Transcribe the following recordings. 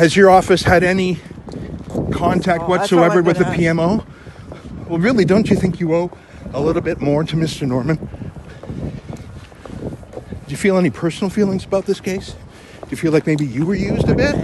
Has your office had any contact Oh, whatsoever with the been PMO? Well, really, don't you think you owe a little bit more to Mr. Norman? Do you feel any personal feelings about this case? Do you feel like maybe you were used a bit?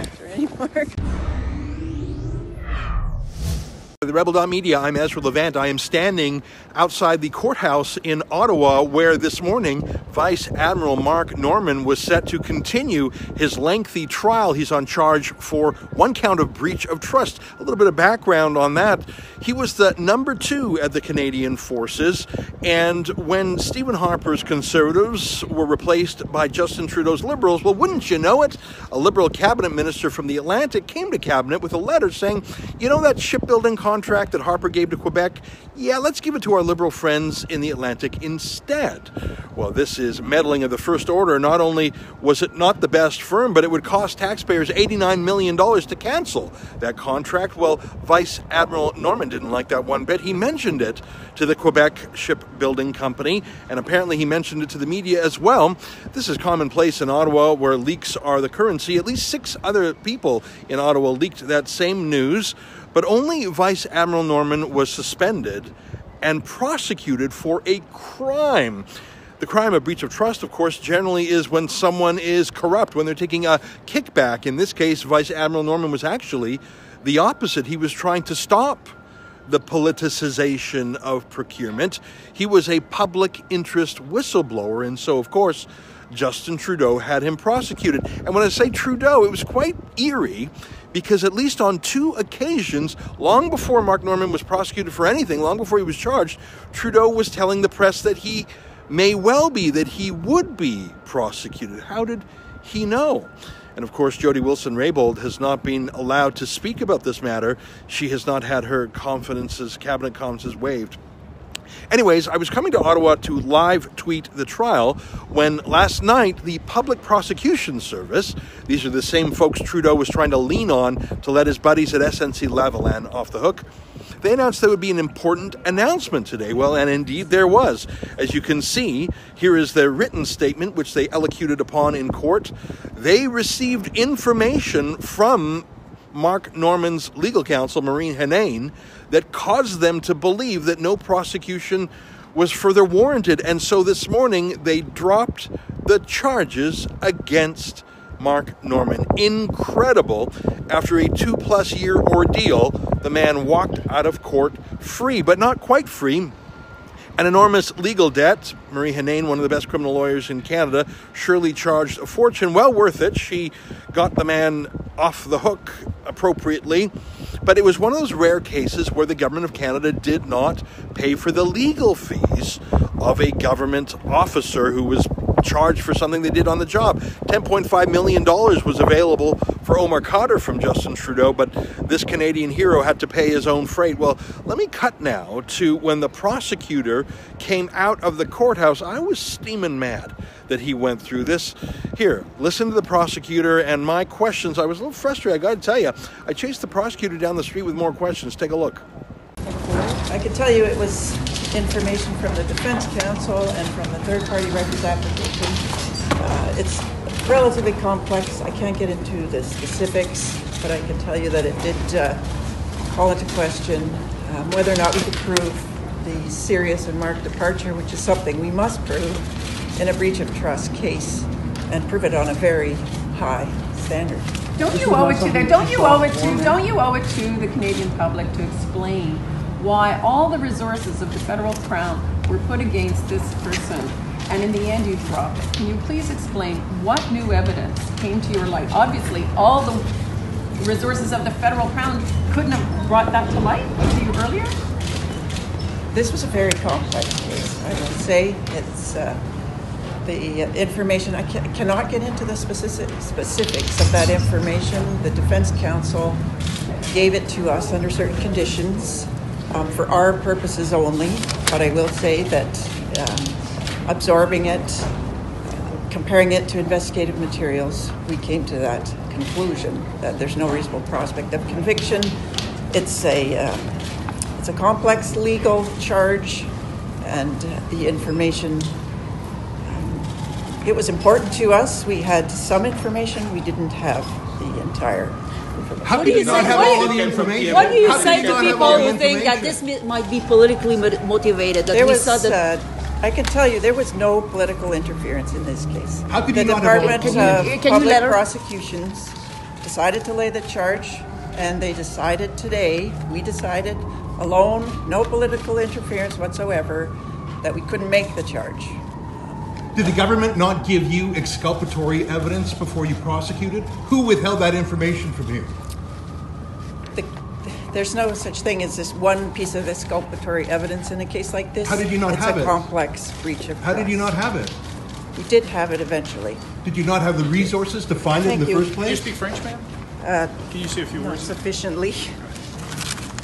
The Rebel.media, I'm Ezra Levant. I am standing outside the courthouse in Ottawa, where this morning Vice Admiral Mark Norman was set to continue his lengthy trial. He's on charge for one count of breach of trust. A little bit of background on that. He was the number two at the Canadian Forces, and when Stephen Harper's Conservatives were replaced by Justin Trudeau's Liberals, well, wouldn't you know it? A Liberal cabinet minister from the Atlantic came to cabinet with a letter saying, you know that shipbuilding contract that Harper gave to Quebec? Yeah, let's give it to our Liberal friends in the Atlantic instead. Well, this is meddling of the first order. Not only was it not the best firm, but it would cost taxpayers $89 million to cancel that contract. Well, Vice Admiral Norman didn't like that one bit. He mentioned it to the Quebec Shipbuilding Company, and apparently he mentioned it to the media as well. This is commonplace in Ottawa where leaks are the currency. At least six other people in Ottawa leaked that same news, but only Vice Admiral Norman was suspended and prosecuted for a crime. The crime of breach of trust, of course, generally is when someone is corrupt, when they're taking a kickback. In this case, Vice Admiral Norman was actually the opposite. He was trying to stop the politicization of procurement. He was a public interest whistleblower, and so, of course, Justin Trudeau had him prosecuted. And when I say Trudeau, it was quite eerie because, at least on two occasions, long before Mark Norman was prosecuted for anything, long before he was charged, Trudeau was telling the press that he may well be, that he would be prosecuted. How did he know? And of course, Jody Wilson-Raybould has not been allowed to speak about this matter. She has not had her confidences, cabinet confidences waived. Anyways, I was coming to Ottawa to live tweet the trial when last night the Public Prosecution Service, these are the same folks Trudeau was trying to lean on to let his buddies at SNC Lavalin off the hook, they announced there would be an important announcement today. Well, and indeed there was. As you can see, here is their written statement, which they elocuted upon in court. They received information from Mark Norman's legal counsel, Marie Henein, that caused them to believe that no prosecution was further warranted. And so this morning they dropped the charges against Mark Norman. Incredible. After a two plus year ordeal, the man walked out of court free, but not quite free. An enormous legal debt. Marie Henein, one of the best criminal lawyers in Canada, surely charged a fortune. Well worth it. She got the man off the hook appropriately. But it was one of those rare cases where the government of Canada did not pay for the legal fees of a government officer who was charged for something they did on the job. $10.5 million was available for Omar Khadr from Justin Trudeau, but this Canadian hero had to pay his own freight. Well, let me cut now to when the prosecutor came out of the courthouse. I was steaming mad that he went through this. Here, listen to the prosecutor and my questions. I was a little frustrated, I gotta tell you. I chased the prosecutor down the street with more questions. Take a look. I can tell you it was information from the defense counsel and from the third party records application. Uh, it's relatively complex. I can't get into the specifics, but I can tell you that it did uh, call into question um, whether or not we could prove the serious and marked departure, which is something we must prove in a breach of trust case and prove it on a very high standard. Don't you owe it to the, don't you owe it to don't you owe it to the Canadian public to explain why all the resources of the federal crown were put against this person and in the end you dropped it. Can you please explain what new evidence came to your light? Obviously all the resources of the federal crown couldn't have brought that to light to you earlier? This was a very complex case, I would say. It's uh, the information, I ca- cannot get into the specific, specifics of that information. The defense counsel gave it to us under certain conditions um, for our purposes only, but I will say that um, absorbing it, comparing it to investigative materials, we came to that conclusion that there's no reasonable prospect of conviction. It's a uh, it's a complex legal charge, and the information. um, It was important to us. We had some information. We didn't have the entire How What do you you say? What do you- What do you say to people all who think that this might be politically motivated? That There we was, saw that uh, I can tell you, there was no political interference in this case. How could the you not have Department of Can you Public let her- Prosecutions decided to lay the charge, and they decided today, we decided alone, no political interference whatsoever, that we couldn't make the charge. Did the government not give you exculpatory evidence before you prosecuted? Who withheld that information from you? The, there's no such thing as this one piece of exculpatory evidence in a case like this. How did you not it's have a it? complex breach of How did you not have it? We did have it eventually. Did you not have the resources to find it in the you. first Do you place? speak French, ma'am? Uh, Can you say a few not words? sufficiently.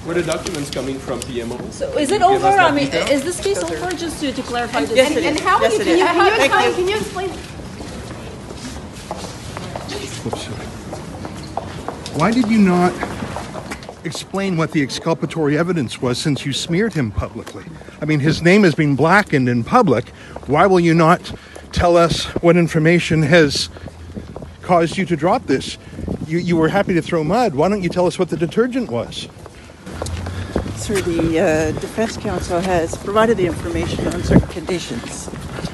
Were the documents coming from PMO? So is it Can you give over? us that I mean, detail? is this case over? Just to, to clarify this. Yes, it And is. how Yes, many, it can is. you, how, Thank how- you. can you explain? Why did you not explain what the exculpatory evidence was since you smeared him publicly? I mean, his name has been blackened in public. Why will you not tell us what information has caused you to drop this? You, you were happy to throw mud. Why don't you tell us what the detergent was? Sir, the uh, defense counsel has provided the information on certain conditions,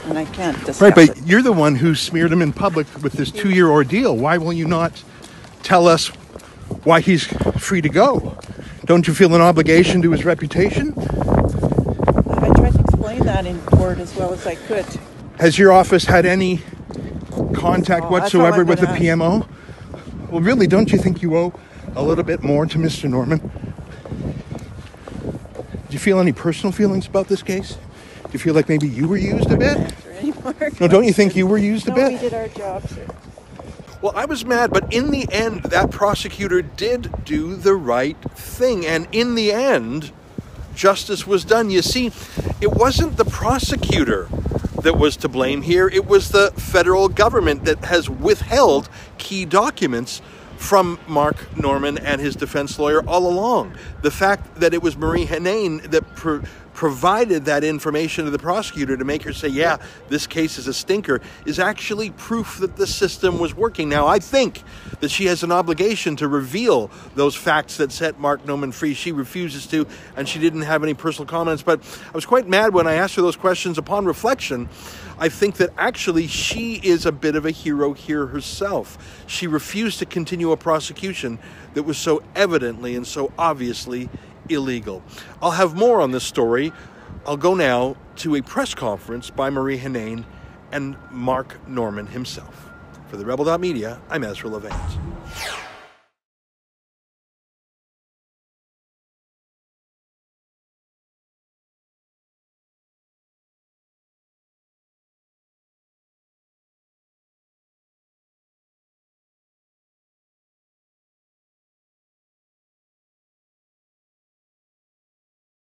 and I can't discuss Right, but it. you're the one who smeared him in public with this two year ordeal. Why will you not tell us why he's free to go? Don't you feel an obligation to his reputation? I tried to explain that in court as well as I could. Has your office had any contact Oh, whatsoever with the PMO? Well, really, don't you think you owe a little bit more to Mr. Norman? Do you feel any personal feelings about this case? Do you feel like maybe you were used a bit? No, don't you think you were used a No, bit? we did our job, sir. Well, I was mad, but in the end, that prosecutor did do the right thing. And in the end, justice was done. You see, it wasn't the prosecutor that was to blame here, it was the federal government that has withheld key documents from Mark Norman and his defense lawyer all along. The fact that it was Marie Henein that pro- provided that information to the prosecutor to make her say, yeah, this case is a stinker, is actually proof that the system was working. Now, I think that she has an obligation to reveal those facts that set Mark Norman free. She refuses to, and she didn't have any personal comments. But I was quite mad when I asked her those questions. Upon reflection, I think that actually she is a bit of a hero here herself. She refused to continue a prosecution that was so evidently and so obviously illegal. I'll have more on this story. I'll go now to a press conference by Marie Henein and Mark Norman himself. For the Rebel.media, I'm Ezra Levant.